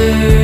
yesterday.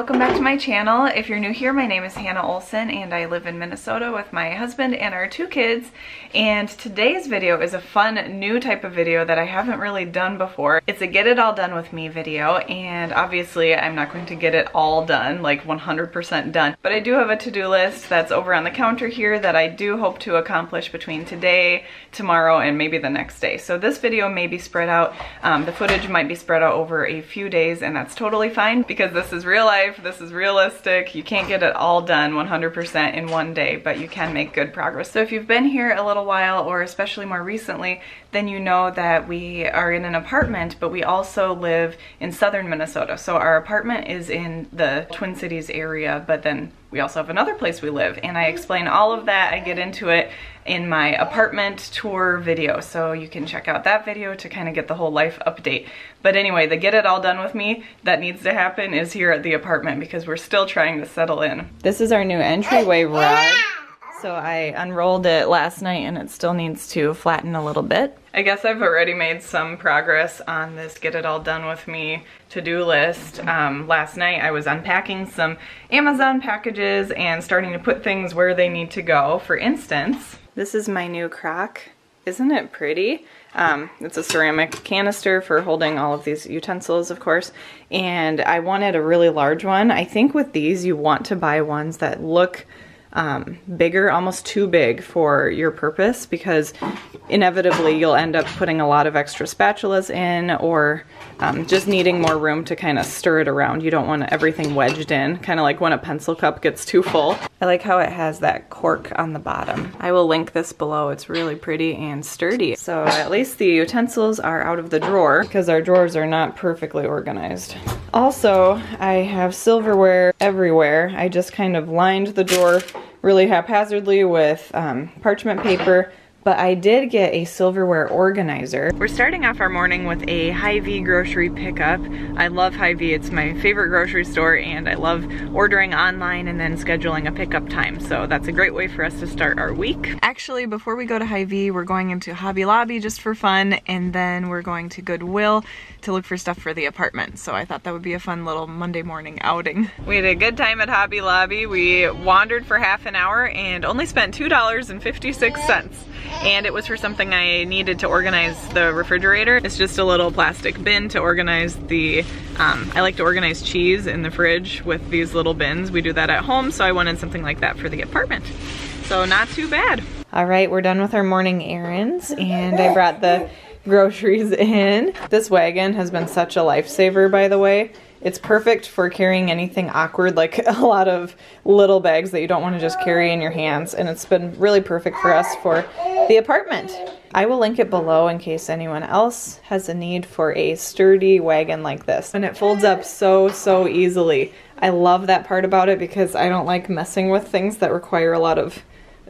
Welcome back to my channel. If you're new here, my name is Hannah Olson and I live in Minnesota with my husband and our two kids. And today's video is a fun new type of video that I haven't really done before. It's a get it all done with me video and obviously I'm not going to get it all done, like 100% done. But I do have a to-do list that's over on the counter here that I do hope to accomplish between today, tomorrow, and maybe the next day. So this video may be spread out, um, the footage might be spread out over a few days and that's totally fine because this is real life, this is realistic. You can't get it all done 100% in one day, but you can make good progress. So if you've been here a little while or especially more recently, then you know that we are in an apartment, but we also live in southern Minnesota. So our apartment is in the Twin Cities area, but then we also have another place we live. And I explain all of that, I get into it in my apartment tour video. So you can check out that video to kind of get the whole life update. But anyway, the get it all done with me that needs to happen is here at the apartment because we're still trying to settle in. This is our new entryway rod. So I unrolled it last night and it still needs to flatten a little bit. I guess I've already made some progress on this get it all done with me to-do list. Um, last night I was unpacking some Amazon packages and starting to put things where they need to go. For instance, this is my new crock. Isn't it pretty? Um, it's a ceramic canister for holding all of these utensils, of course, and I wanted a really large one. I think with these you want to buy ones that look um, bigger, almost too big for your purpose because inevitably you'll end up putting a lot of extra spatulas in or um, just needing more room to kind of stir it around. You don't want everything wedged in, kind of like when a pencil cup gets too full. I like how it has that cork on the bottom. I will link this below. It's really pretty and sturdy. So at least the utensils are out of the drawer because our drawers are not perfectly organized. Also, I have silverware everywhere. I just kind of lined the drawer really haphazardly with um, parchment paper but I did get a silverware organizer. We're starting off our morning with a Hy-Vee grocery pickup. I love Hy-Vee, it's my favorite grocery store and I love ordering online and then scheduling a pickup time. So that's a great way for us to start our week. Actually, before we go to Hy-Vee, we're going into Hobby Lobby just for fun and then we're going to Goodwill to look for stuff for the apartment. So I thought that would be a fun little Monday morning outing. We had a good time at Hobby Lobby. We wandered for half an hour and only spent $2.56 and it was for something I needed to organize the refrigerator. It's just a little plastic bin to organize the, um, I like to organize cheese in the fridge with these little bins. We do that at home, so I wanted something like that for the apartment. So not too bad. All right, we're done with our morning errands and I brought the groceries in. This wagon has been such a lifesaver, by the way. It's perfect for carrying anything awkward, like a lot of little bags that you don't want to just carry in your hands. And it's been really perfect for us for the apartment. I will link it below in case anyone else has a need for a sturdy wagon like this. And it folds up so, so easily. I love that part about it because I don't like messing with things that require a lot of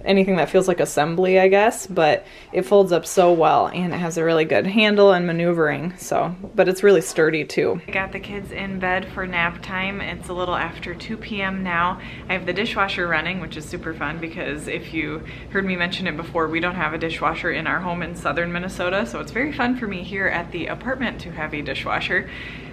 anything that feels like assembly, I guess, but it folds up so well and it has a really good handle and maneuvering, so, but it's really sturdy too. I got the kids in bed for nap time. It's a little after 2 p.m. now. I have the dishwasher running, which is super fun because if you heard me mention it before, we don't have a dishwasher in our home in southern Minnesota, so it's very fun for me here at the apartment to have a dishwasher.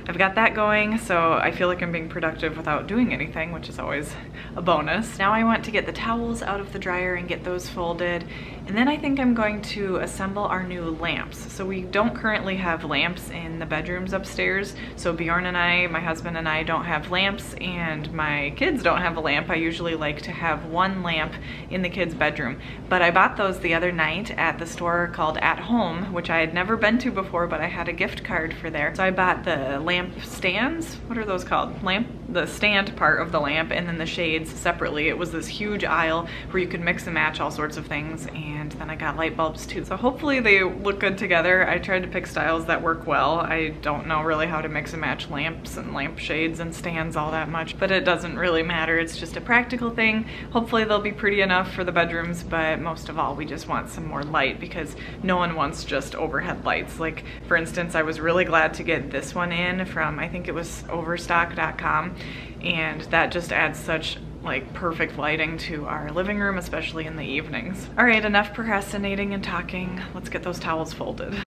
I've got that going, so I feel like I'm being productive without doing anything, which is always a bonus. Now I want to get the towels out of the dryer and get those folded. And then I think I'm going to assemble our new lamps. So we don't currently have lamps in the bedrooms upstairs. So Bjorn and I, my husband and I don't have lamps and my kids don't have a lamp. I usually like to have one lamp in the kids' bedroom. But I bought those the other night at the store called At Home, which I had never been to before, but I had a gift card for there. So I bought the lamp stands. What are those called? Lamp, the stand part of the lamp and then the shades separately. It was this huge aisle where you could mix and match all sorts of things and then I got light bulbs too. So hopefully they look good together. I tried to pick styles that work well. I don't know really how to mix and match lamps and lamp shades and stands all that much, but it doesn't really matter. It's just a practical thing. Hopefully they'll be pretty enough for the bedrooms, but most of all, we just want some more light because no one wants just overhead lights. Like for instance, I was really glad to get this one in from, I think it was overstock.com. And that just adds such like perfect lighting to our living room, especially in the evenings. All right, enough procrastinating and talking. Let's get those towels folded.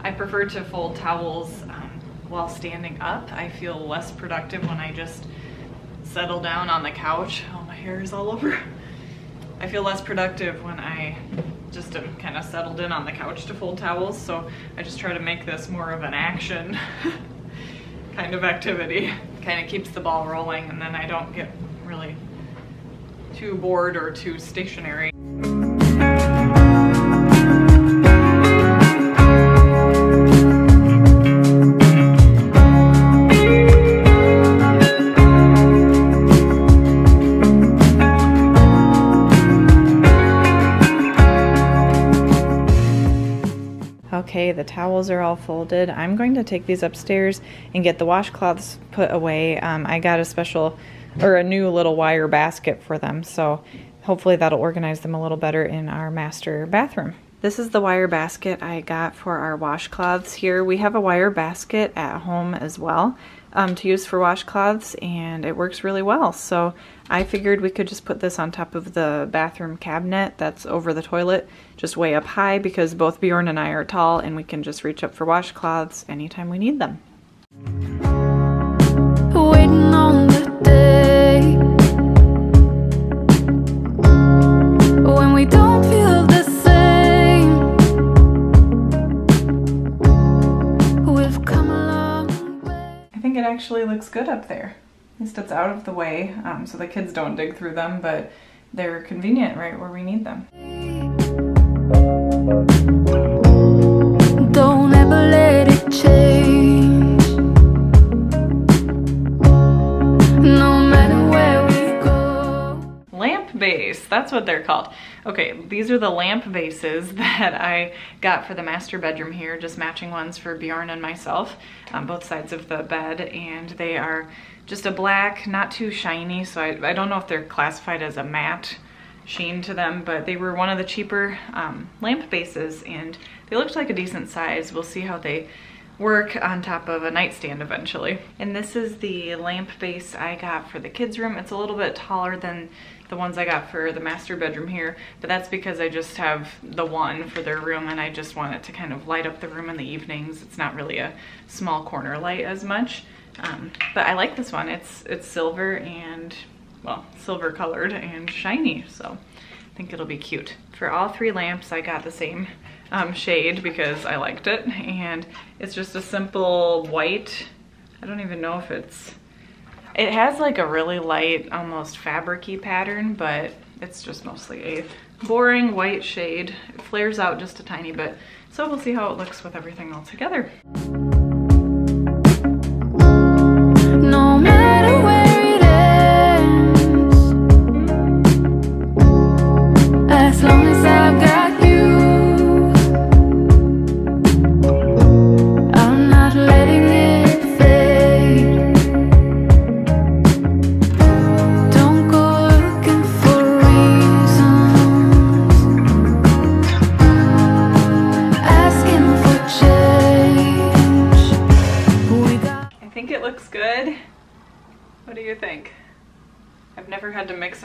I prefer to fold towels um, while standing up. I feel less productive when I just settle down on the couch. Oh, my hair is all over. I feel less productive when I just am kind of settled in on the couch to fold towels. So I just try to make this more of an action kind of activity. Kind of keeps the ball rolling and then I don't get really too bored or too stationary. Towels are all folded. I'm going to take these upstairs and get the washcloths put away. Um, I got a special or a new little wire basket for them, so hopefully that'll organize them a little better in our master bathroom. This is the wire basket I got for our washcloths here. We have a wire basket at home as well um, to use for washcloths and it works really well. So I figured we could just put this on top of the bathroom cabinet that's over the toilet, just way up high because both Bjorn and I are tall and we can just reach up for washcloths anytime we need them. Actually looks good up there. At least it's out of the way um, so the kids don't dig through them, but they're convenient right where we need them. That's what they're called. Okay, these are the lamp vases that I got for the master bedroom here, just matching ones for Bjorn and myself on both sides of the bed, and they are just a black, not too shiny, so I, I don't know if they're classified as a matte sheen to them, but they were one of the cheaper um, lamp bases, and they looked like a decent size. We'll see how they work on top of a nightstand eventually. And this is the lamp base I got for the kids room. It's a little bit taller than the ones I got for the master bedroom here, but that's because I just have the one for their room and I just want it to kind of light up the room in the evenings. It's not really a small corner light as much. Um, but I like this one. It's it's silver and well, silver colored and shiny. So I think it'll be cute. For all three lamps, I got the same um, shade because I liked it. And it's just a simple white. I don't even know if it's, it has like a really light, almost fabricy pattern, but it's just mostly a boring white shade. It flares out just a tiny bit. So we'll see how it looks with everything all together.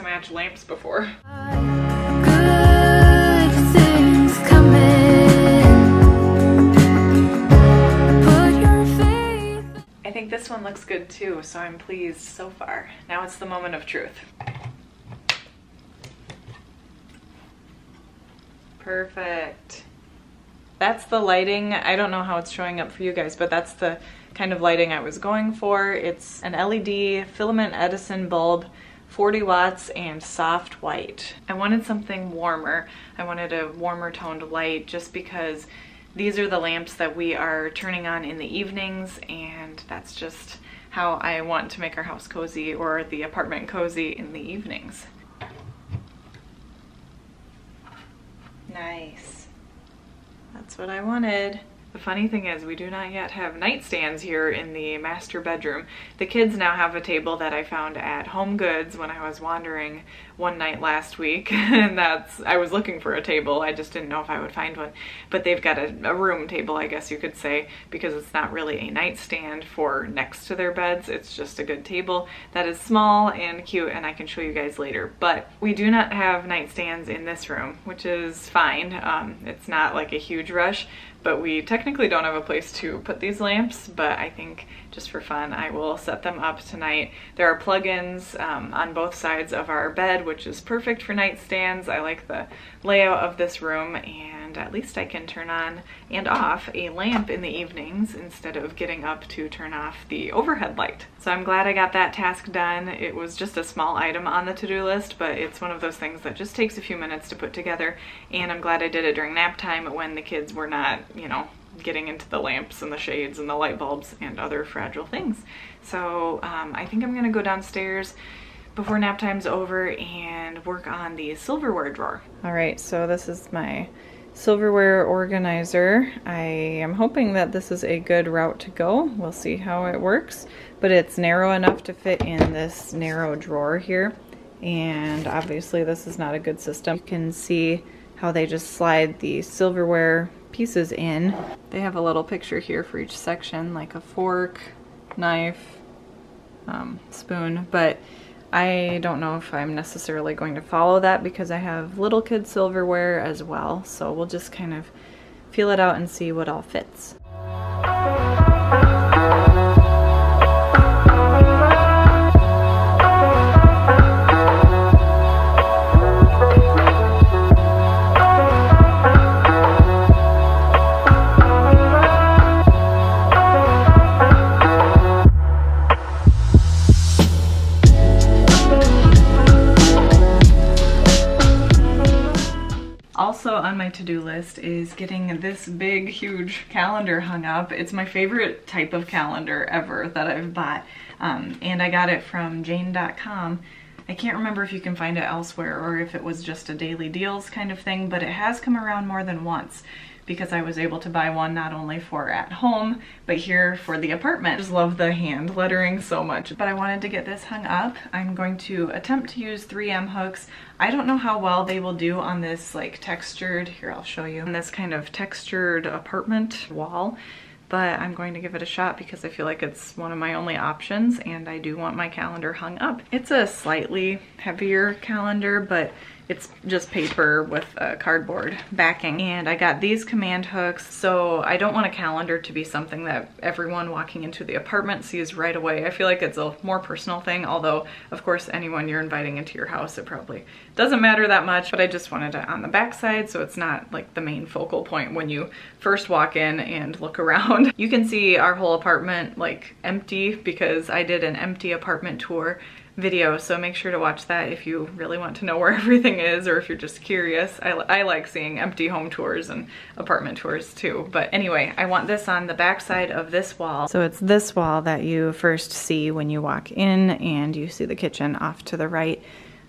To match lamps before. Good things. Put your faith. I think this one looks good too, so I'm pleased so far. Now it's the moment of truth. Perfect. That's the lighting. I don't know how it's showing up for you guys, but that's the kind of lighting I was going for. It's an LED filament Edison bulb, 40 watts and soft white. I wanted something warmer. I wanted a warmer toned light just because these are the lamps that we are turning on in the evenings and that's just how I want to make our house cozy or the apartment cozy in the evenings. Nice. That's what I wanted. The funny thing is we do not yet have nightstands here in the master bedroom. The kids now have a table that I found at Home Goods when I was wandering one night last week and that's I was looking for a table I just didn't know if I would find one. But they've got a, a, room table I guess you could say because it's not really a nightstand for next to their beds it's just a good table that is small and cute and I can show you guys later. But we do not have nightstands in this room which is fine um, it's not like a huge rush but we technically don't have a place to put these lamps, but I think just for fun, I will set them up tonight. There are plugins um, on both sides of our bed, which is perfect for nightstands. I like the layout of this room and at least I can turn on and off a lamp in the evenings instead of getting up to turn off the overhead light. So I'm glad I got that task done. It was just a small item on the to-do list, but it's one of those things that just takes a few minutes to put together, and I'm glad I did it during nap time when the kids were not, you know, getting into the lamps and the shades and the light bulbs and other fragile things. So um, I think I'm gonna go downstairs before nap time's over and work on the silverware drawer. All right, so this is my silverware organizer. I am hoping that this is a good route to go. We'll see how it works, but it's narrow enough to fit in this narrow drawer here. And obviously this is not a good system. You can see how they just slide the silverware pieces in. They have a little picture here for each section, like a fork, knife, um, spoon, but I don't know if I'm necessarily going to follow that because I have little kid silverware as well. So we'll just kind of feel it out and see what all fits. To-do list is getting this big, huge calendar hung up. It's my favorite type of calendar ever that I've bought. Um, and I got it from jane.com. I can't remember if you can find it elsewhere or if it was just a daily deals kind of thing, but it has come around more than once because I was able to buy one not only for at home, but here for the apartment. Just love the hand lettering so much. But I wanted to get this hung up. I'm going to attempt to use 3M hooks. I don't know how well they will do on this like textured, here I'll show you, on this kind of textured apartment wall but I'm going to give it a shot because I feel like it's one of my only options and I do want my calendar hung up. It's a slightly heavier calendar, but it's just paper with a cardboard backing. And I got these command hooks, so I don't want a calendar to be something that everyone walking into the apartment sees right away. I feel like it's a more personal thing, although of course anyone you're inviting into your house, it probably doesn't matter that much, but I just wanted it on the back side so it's not like the main focal point when you first walk in and look around. You can see our whole apartment like empty because I did an empty apartment tour video, so make sure to watch that if you really want to know where everything is or if you're just curious. I, I like seeing empty home tours and apartment tours too. But anyway, I want this on the back side of this wall. So it's this wall that you first see when you walk in and you see the kitchen off to the right.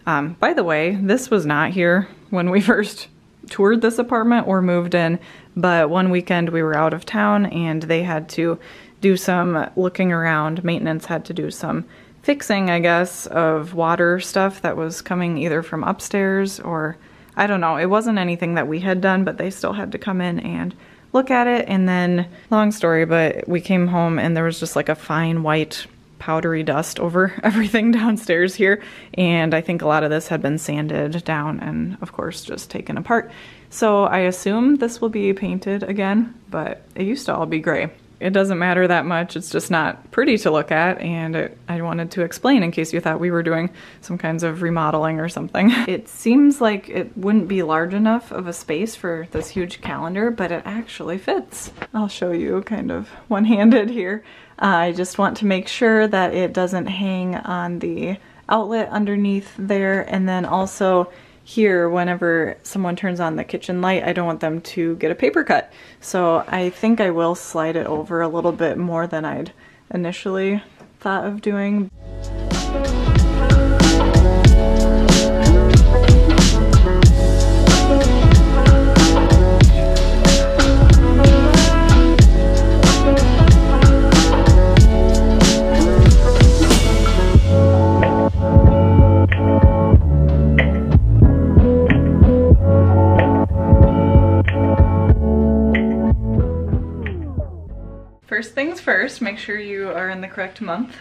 Um, by the way, this was not here when we first toured this apartment or moved in, but one weekend we were out of town and they had to do some looking around. Maintenance had to do some fixing, I guess, of water stuff that was coming either from upstairs or I don't know. It wasn't anything that we had done, but they still had to come in and look at it. And then, long story, but we came home and there was just like a fine white powdery dust over everything downstairs here. And I think a lot of this had been sanded down and, of course, just taken apart. So I assume this will be painted again, but it used to all be gray it doesn't matter that much. It's just not pretty to look at. And it, I wanted to explain in case you thought we were doing some kinds of remodeling or something. It seems like it wouldn't be large enough of a space for this huge calendar, but it actually fits. I'll show you kind of one-handed here. Uh, I just want to make sure that it doesn't hang on the outlet underneath there. And then also here whenever someone turns on the kitchen light I don't want them to get a paper cut so I think I will slide it over a little bit more than I'd initially thought of doing. Correct month.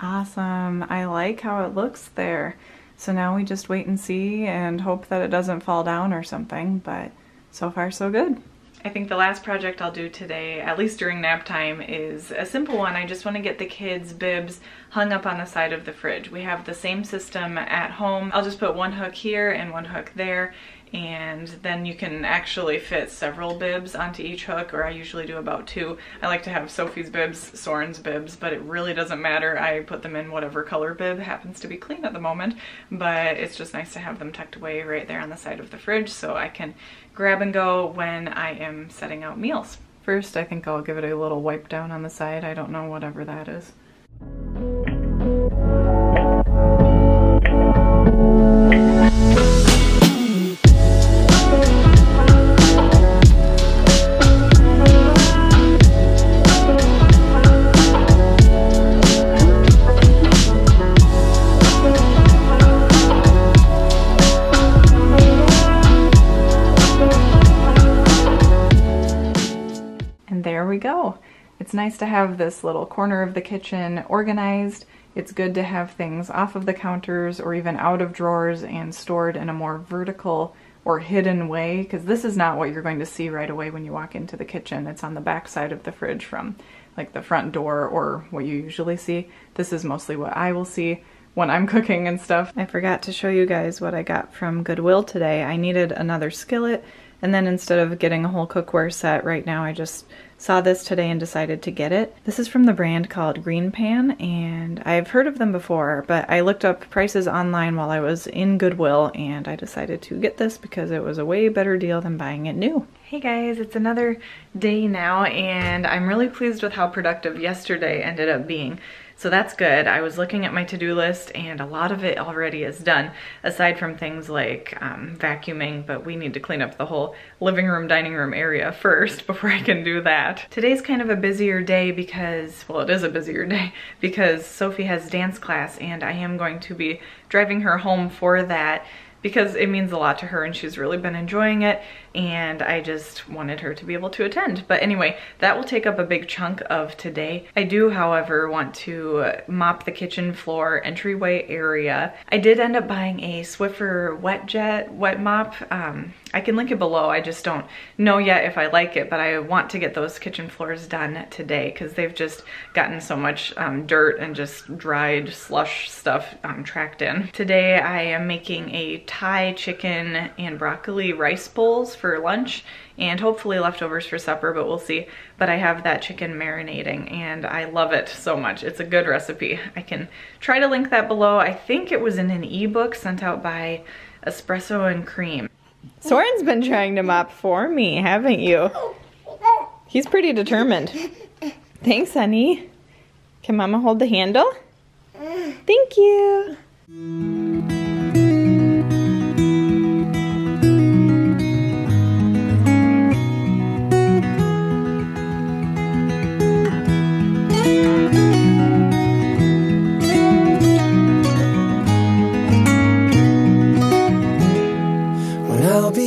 Awesome, I like how it looks there. So now we just wait and see and hope that it doesn't fall down or something, but so far so good. I think the last project I'll do today, at least during nap time, is a simple one. I just want to get the kids' bibs hung up on the side of the fridge. We have the same system at home. I'll just put one hook here and one hook there and then you can actually fit several bibs onto each hook or I usually do about two. I like to have Sophie's bibs, Soren's bibs, but it really doesn't matter. I put them in whatever color bib happens to be clean at the moment, but it's just nice to have them tucked away right there on the side of the fridge so I can grab and go when I am setting out meals. First, I think I'll give it a little wipe down on the side. I don't know whatever that is. It's nice to have this little corner of the kitchen organized. It's good to have things off of the counters or even out of drawers and stored in a more vertical or hidden way because this is not what you're going to see right away when you walk into the kitchen. It's on the back side of the fridge from like the front door or what you usually see. This is mostly what I will see when I'm cooking and stuff. I forgot to show you guys what I got from Goodwill today. I needed another skillet and then instead of getting a whole cookware set right now, I just saw this today and decided to get it. This is from the brand called Green Pan and I've heard of them before, but I looked up prices online while I was in Goodwill and I decided to get this because it was a way better deal than buying it new. Hey guys, it's another day now and I'm really pleased with how productive yesterday ended up being. So that's good. I was looking at my to-do list and a lot of it already is done, aside from things like um, vacuuming, but we need to clean up the whole living room, dining room area first before I can do that. Today's kind of a busier day because, well, it is a busier day because Sophie has dance class and I am going to be driving her home for that because it means a lot to her and she's really been enjoying it and I just wanted her to be able to attend. But anyway, that will take up a big chunk of today. I do, however, want to mop the kitchen floor entryway area. I did end up buying a Swiffer Wet Jet wet mop. Um, I can link it below. I just don't know yet if I like it, but I want to get those kitchen floors done today because they've just gotten so much um, dirt and just dried slush stuff um, tracked in. Today I am making a Thai chicken and broccoli rice bowls for lunch and hopefully leftovers for supper, but we'll see. But I have that chicken marinating and I love it so much. It's a good recipe. I can try to link that below. I think it was in an ebook sent out by Espresso and Cream. Soren's been trying to mop for me, haven't you? He's pretty determined. Thanks, honey. Can Mama hold the handle? Thank you.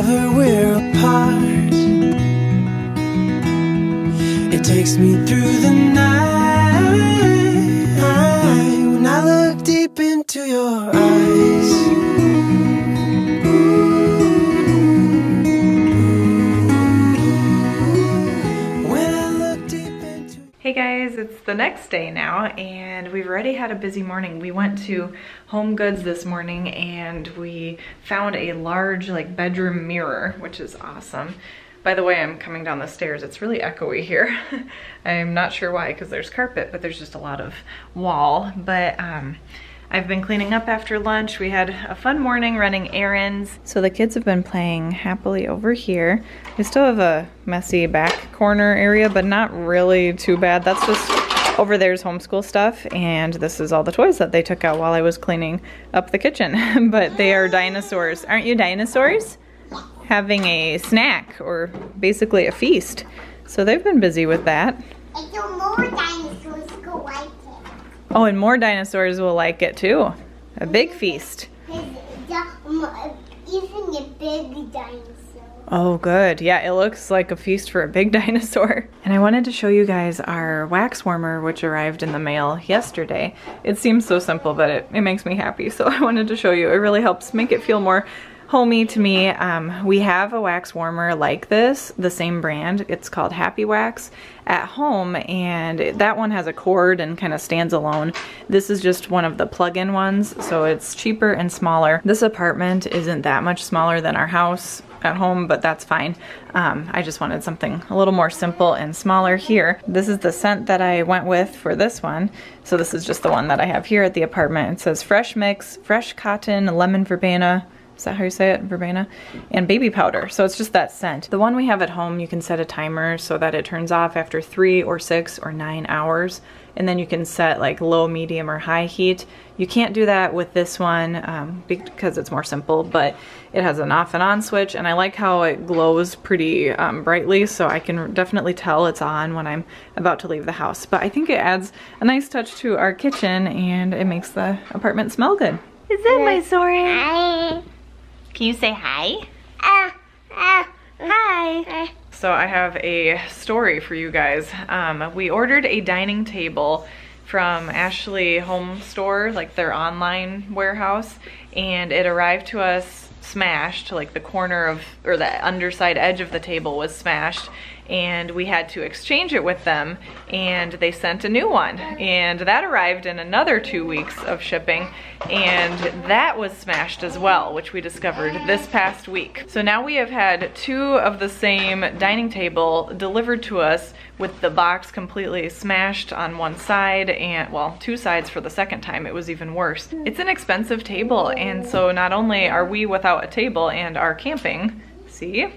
whenever we're apart. It takes me through the night the next day now and we've already had a busy morning. We went to Home Goods this morning and we found a large like bedroom mirror, which is awesome. By the way, I'm coming down the stairs. It's really echoey here. I'm not sure why because there's carpet, but there's just a lot of wall. But um, I've been cleaning up after lunch. We had a fun morning running errands. So the kids have been playing happily over here. We still have a messy back corner area, but not really too bad. That's just over there's homeschool stuff and this is all the toys that they took out while I was cleaning up the kitchen. but they are dinosaurs. Aren't you dinosaurs? Having a snack or basically a feast. So they've been busy with that. And so more dinosaurs go like it. Oh, and more dinosaurs will like it too. A big feast. Even a big dinosaur. Oh, good. Yeah, it looks like a feast for a big dinosaur. And I wanted to show you guys our wax warmer, which arrived in the mail yesterday. It seems so simple, but it, it makes me happy. So I wanted to show you. It really helps make it feel more homey to me. Um, we have a wax warmer like this, the same brand. It's called Happy Wax at home and that one has a cord and kind of stands alone. This is just one of the plug-in ones, so it's cheaper and smaller. This apartment isn't that much smaller than our house at home, but that's fine. Um, I just wanted something a little more simple and smaller here. This is the scent that I went with for this one. So this is just the one that I have here at the apartment. It says fresh mix, fresh cotton, lemon verbena, is that how you say it? Verbena? And baby powder. So it's just that scent. The one we have at home, you can set a timer so that it turns off after three or six or nine hours. And then you can set like low, medium, or high heat. You can't do that with this one um, because it's more simple, but it has an off and on switch. And I like how it glows pretty um, brightly, so I can definitely tell it's on when I'm about to leave the house. But I think it adds a nice touch to our kitchen and it makes the apartment smell good. Is that my Soren? Hi. Can you say hi? Uh, uh, Hi. So I have a story for you guys. Um, we ordered a dining table from Ashley Home Store, like their online warehouse, and it arrived to us smashed, like the corner of, or the underside edge of the table was smashed, and we had to exchange it with them, and they sent a new one. And that arrived in another two weeks of shipping, and that was smashed as well, which we discovered this past week. So now we have had two of the same dining table delivered to us with the box completely smashed on one side and well two sides for the second time it was even worse it's an expensive table and so not only are we without a table and are camping see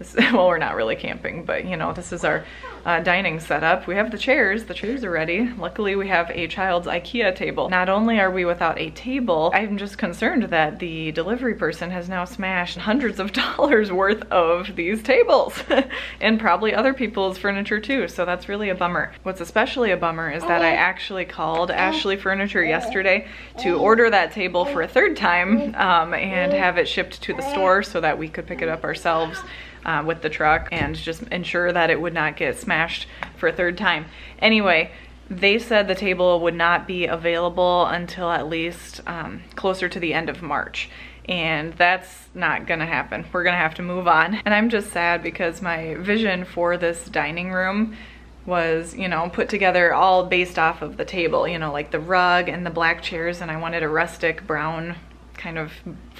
this, well we're not really camping but you know this is our uh, dining setup. We have the chairs, the chairs are ready. Luckily we have a child's Ikea table. Not only are we without a table, I'm just concerned that the delivery person has now smashed hundreds of dollars worth of these tables and probably other people's furniture too, so that's really a bummer. What's especially a bummer is that I actually called Ashley Furniture yesterday to order that table for a third time um, and have it shipped to the store so that we could pick it up ourselves uh, with the truck and just ensure that it would not get smashed for a third time. Anyway, they said the table would not be available until at least um, closer to the end of March and that's not gonna happen. We're gonna have to move on. And I'm just sad because my vision for this dining room was, you know, put together all based off of the table, you know, like the rug and the black chairs and I wanted a rustic brown kind of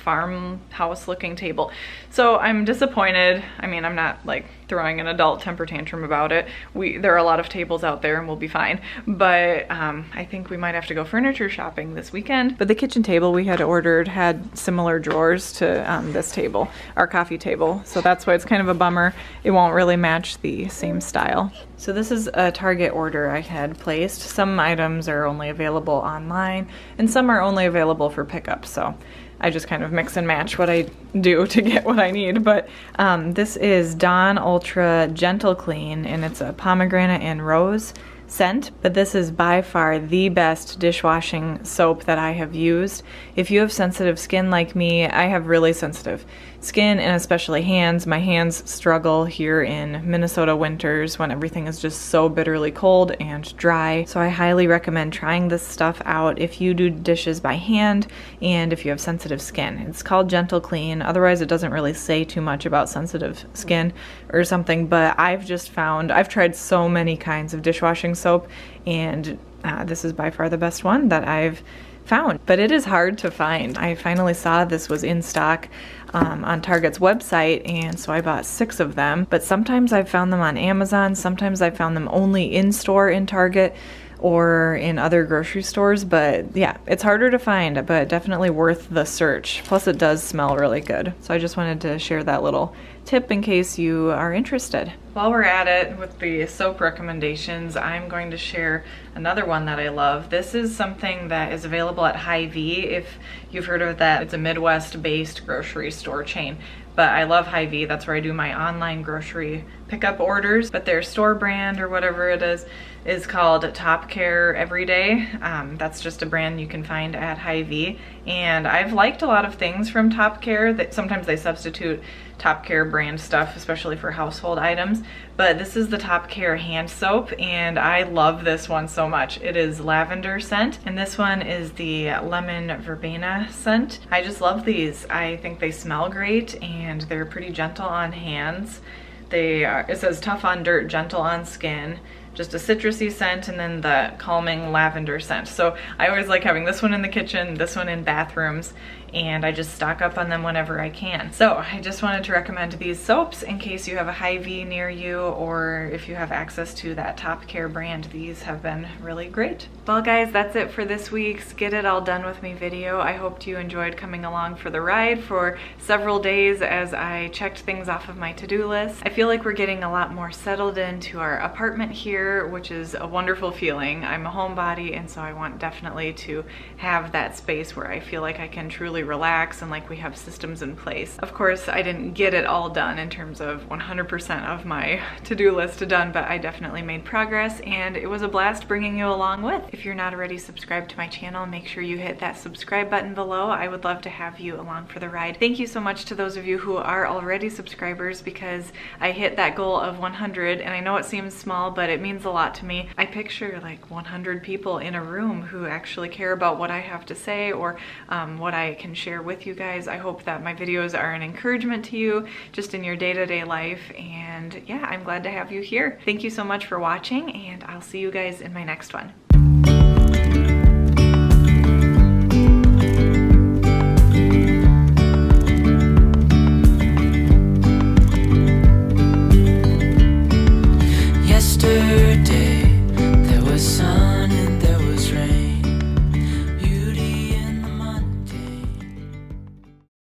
farmhouse looking table. So I'm disappointed. I mean, I'm not like throwing an adult temper tantrum about it. We There are a lot of tables out there and we'll be fine. But um, I think we might have to go furniture shopping this weekend. But the kitchen table we had ordered had similar drawers to um, this table, our coffee table. So that's why it's kind of a bummer. It won't really match the same style. So this is a Target order I had placed. Some items are only available online and some are only available for pickup. So I just kind of mix and match what I do to get what I need. But um, this is Dawn Ultra Gentle Clean and it's a pomegranate and rose scent, but this is by far the best dishwashing soap that I have used. If you have sensitive skin like me, I have really sensitive skin and especially hands. My hands struggle here in Minnesota winters when everything is just so bitterly cold and dry. So I highly recommend trying this stuff out if you do dishes by hand and if you have sensitive skin. It's called Gentle Clean. Otherwise, it doesn't really say too much about sensitive skin or something, but I've just found, I've tried so many kinds of dishwashing soap and uh, this is by far the best one that I've found, but it is hard to find. I finally saw this was in stock um, on Target's website, and so I bought six of them. But sometimes I've found them on Amazon, sometimes I found them only in store in Target, or in other grocery stores, but yeah, it's harder to find, but definitely worth the search. Plus, it does smell really good. So I just wanted to share that little tip in case you are interested. While we're at it with the soap recommendations, I'm going to share another one that I love. This is something that is available at Hy-Vee. If you've heard of that, it's a Midwest-based grocery store chain. But I love Hy-Vee. That's where I do my online grocery pickup orders. But their store brand or whatever it is is called Top Care Everyday. Um, that's just a brand you can find at Hy-Vee. And I've liked a lot of things from Top Care that sometimes they substitute Top Care brand stuff, especially for household items. But this is the Top Care hand soap and I love this one so much. It is lavender scent and this one is the lemon verbena scent. I just love these. I think they smell great and they're pretty gentle on hands. They are, it says tough on dirt, gentle on skin just a citrusy scent and then the calming lavender scent. So I always like having this one in the kitchen, this one in bathrooms, and I just stock up on them whenever I can. So I just wanted to recommend these soaps in case you have a Hy-Vee near you or if you have access to that Top Care brand. These have been really great. Well guys, that's it for this week's Get It All Done With Me video. I hoped you enjoyed coming along for the ride for several days as I checked things off of my to-do list. I feel like we're getting a lot more settled into our apartment here, which is a wonderful feeling. I'm a homebody and so I want definitely to have that space where I feel like I can truly relax and like we have systems in place. Of course, I didn't get it all done in terms of 100% of my to-do list done, but I definitely made progress and it was a blast bringing you along with. If you're not already subscribed to my channel, make sure you hit that subscribe button below. I would love to have you along for the ride. Thank you so much to those of you who are already subscribers because I hit that goal of 100 and I know it seems small, but it means a lot to me. I picture like 100 people in a room who actually care about what I have to say or um, what I can can share with you guys. I hope that my videos are an encouragement to you just in your day-to-day -day life. And yeah, I'm glad to have you here. Thank you so much for watching and I'll see you guys in my next one.